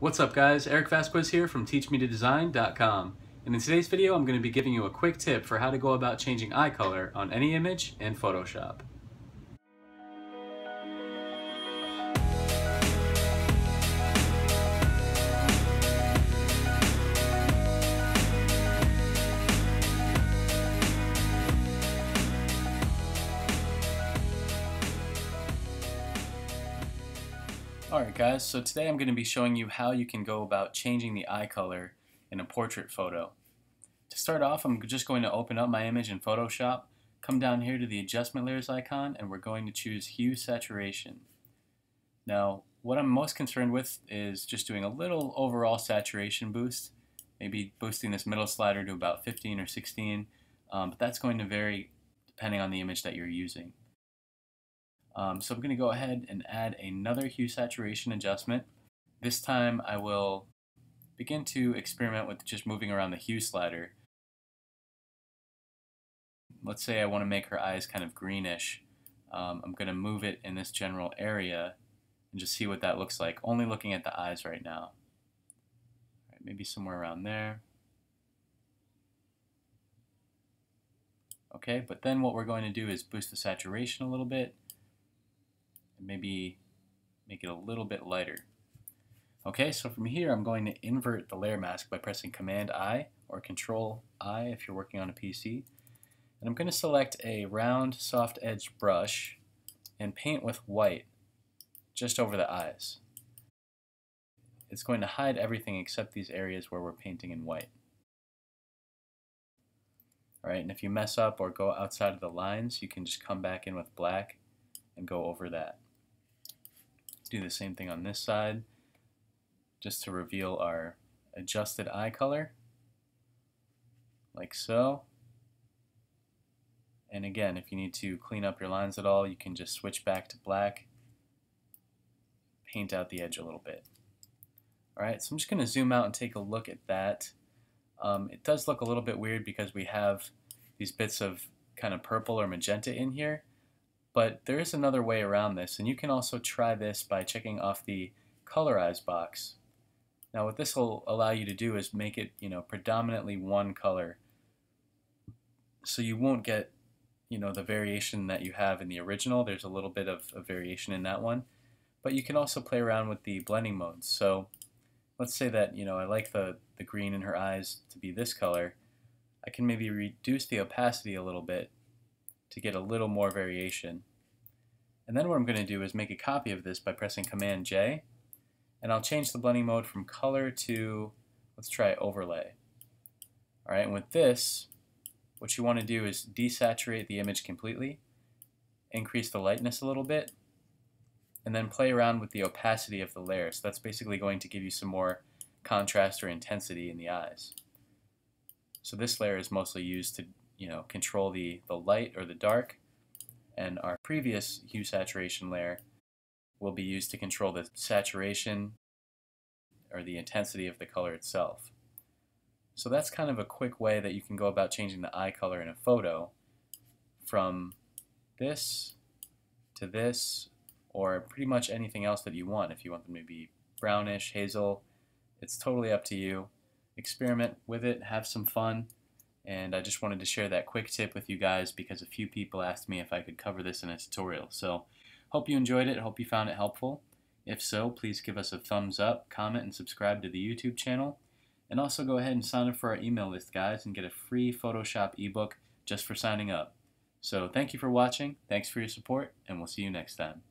What's up guys, Eric Vasquez here from TeachMeToDesign.com and in today's video I'm going to be giving you a quick tip for how to go about changing eye color on any image in Photoshop. Alright guys, so today I'm going to be showing you how you can go about changing the eye color in a portrait photo. To start off, I'm just going to open up my image in Photoshop, come down here to the adjustment layers icon, and we're going to choose hue saturation. Now, what I'm most concerned with is just doing a little overall saturation boost, maybe boosting this middle slider to about 15 or 16, um, but that's going to vary depending on the image that you're using. Um, so I'm going to go ahead and add another hue saturation adjustment. This time I will begin to experiment with just moving around the hue slider. Let's say I want to make her eyes kind of greenish. Um, I'm going to move it in this general area and just see what that looks like, only looking at the eyes right now. Maybe somewhere around there. Okay, but then what we're going to do is boost the saturation a little bit and maybe make it a little bit lighter. Okay, so from here I'm going to invert the layer mask by pressing Command I or Control I if you're working on a PC. And I'm going to select a round soft edge brush and paint with white just over the eyes. It's going to hide everything except these areas where we're painting in white. Alright, and if you mess up or go outside of the lines, you can just come back in with black and go over that. Do the same thing on this side just to reveal our adjusted eye color like so. And again, if you need to clean up your lines at all, you can just switch back to black, paint out the edge a little bit. Alright, so I'm just going to zoom out and take a look at that. Um, it does look a little bit weird because we have these bits of kind of purple or magenta in here. But there is another way around this, and you can also try this by checking off the colorize box. Now what this will allow you to do is make it, you know, predominantly one color. So you won't get, you know, the variation that you have in the original. There's a little bit of, of variation in that one. But you can also play around with the blending modes. So let's say that, you know, I like the, the green in her eyes to be this color. I can maybe reduce the opacity a little bit to get a little more variation. And then what I'm going to do is make a copy of this by pressing Command J, and I'll change the blending mode from color to, let's try overlay. Alright, and with this, what you want to do is desaturate the image completely, increase the lightness a little bit, and then play around with the opacity of the layer. So that's basically going to give you some more contrast or intensity in the eyes. So this layer is mostly used to you know, control the, the light or the dark, and our previous hue saturation layer will be used to control the saturation or the intensity of the color itself. So that's kind of a quick way that you can go about changing the eye color in a photo from this to this or pretty much anything else that you want. If you want them to be brownish, hazel, it's totally up to you. Experiment with it, have some fun, and I just wanted to share that quick tip with you guys because a few people asked me if I could cover this in a tutorial. So hope you enjoyed it, hope you found it helpful. If so, please give us a thumbs up, comment, and subscribe to the YouTube channel. And also go ahead and sign up for our email list, guys, and get a free Photoshop ebook just for signing up. So thank you for watching, thanks for your support, and we'll see you next time.